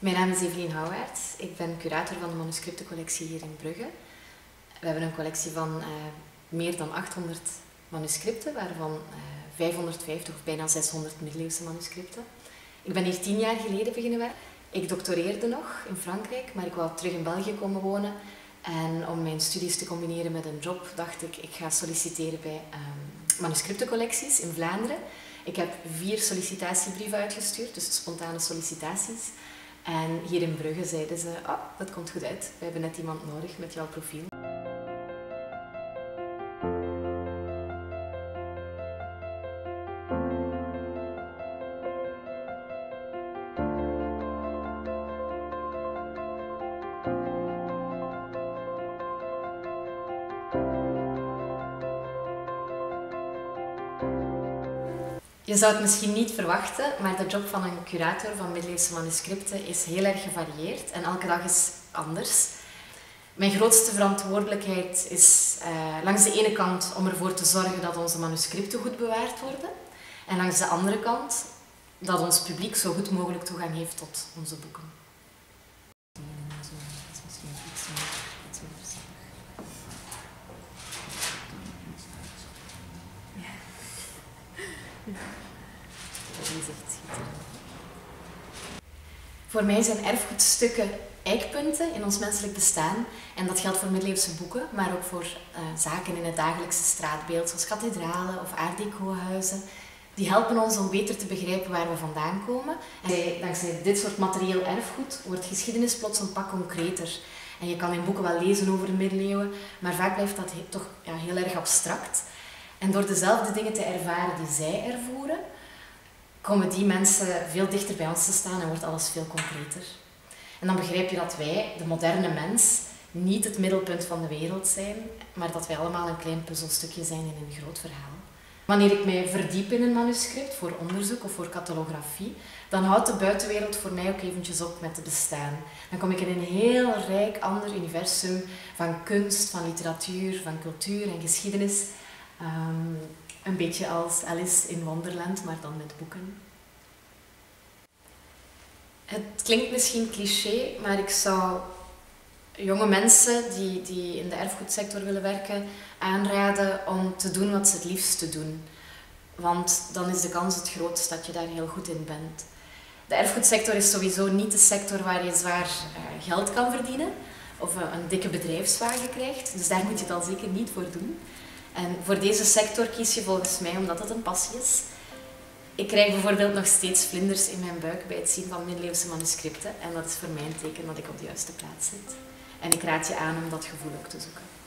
Mijn naam is Evelien Houwaert. Ik ben curator van de manuscriptencollectie hier in Brugge. We hebben een collectie van uh, meer dan 800 manuscripten, waarvan uh, 550 of bijna 600 middeleeuwse manuscripten. Ik ben hier tien jaar geleden beginnen werken. Ik doctoreerde nog in Frankrijk, maar ik wou terug in België komen wonen. En om mijn studies te combineren met een job, dacht ik, ik ga solliciteren bij um, manuscriptencollecties in Vlaanderen. Ik heb vier sollicitatiebrieven uitgestuurd, dus spontane sollicitaties. En hier in Brugge zeiden ze, oh, dat komt goed uit. We hebben net iemand nodig met jouw profiel. Je zou het misschien niet verwachten, maar de job van een curator van middeleeuwse manuscripten is heel erg gevarieerd en elke dag is anders. Mijn grootste verantwoordelijkheid is uh, langs de ene kant om ervoor te zorgen dat onze manuscripten goed bewaard worden en langs de andere kant dat ons publiek zo goed mogelijk toegang heeft tot onze boeken. Voor mij zijn erfgoedstukken eikpunten in ons menselijk bestaan. En dat geldt voor middeleeuwse boeken, maar ook voor uh, zaken in het dagelijkse straatbeeld, zoals kathedralen of art deco-huizen. Die helpen ons om beter te begrijpen waar we vandaan komen. En dankzij dit soort materieel erfgoed wordt geschiedenis plots een pak concreter. En je kan in boeken wel lezen over de middeleeuwen, maar vaak blijft dat toch ja, heel erg abstract. En door dezelfde dingen te ervaren die zij ervoeren, komen die mensen veel dichter bij ons te staan en wordt alles veel concreter. En dan begrijp je dat wij, de moderne mens, niet het middelpunt van de wereld zijn, maar dat wij allemaal een klein puzzelstukje zijn in een groot verhaal. Wanneer ik mij verdiep in een manuscript voor onderzoek of voor catalografie, dan houdt de buitenwereld voor mij ook eventjes op met te bestaan. Dan kom ik in een heel rijk ander universum van kunst, van literatuur, van cultuur en geschiedenis. Um, een beetje als Alice in Wonderland, maar dan met boeken. Het klinkt misschien cliché, maar ik zou jonge mensen die, die in de erfgoedsector willen werken aanraden om te doen wat ze het liefste doen. Want dan is de kans het grootst dat je daar heel goed in bent. De erfgoedsector is sowieso niet de sector waar je zwaar uh, geld kan verdienen of uh, een dikke bedrijfswagen krijgt. Dus daar moet je het al zeker niet voor doen. En voor deze sector kies je volgens mij omdat het een passie is. Ik krijg bijvoorbeeld nog steeds vlinders in mijn buik bij het zien van middeleeuwse manuscripten. En dat is voor mij een teken dat ik op de juiste plaats zit. En ik raad je aan om dat gevoel ook te zoeken.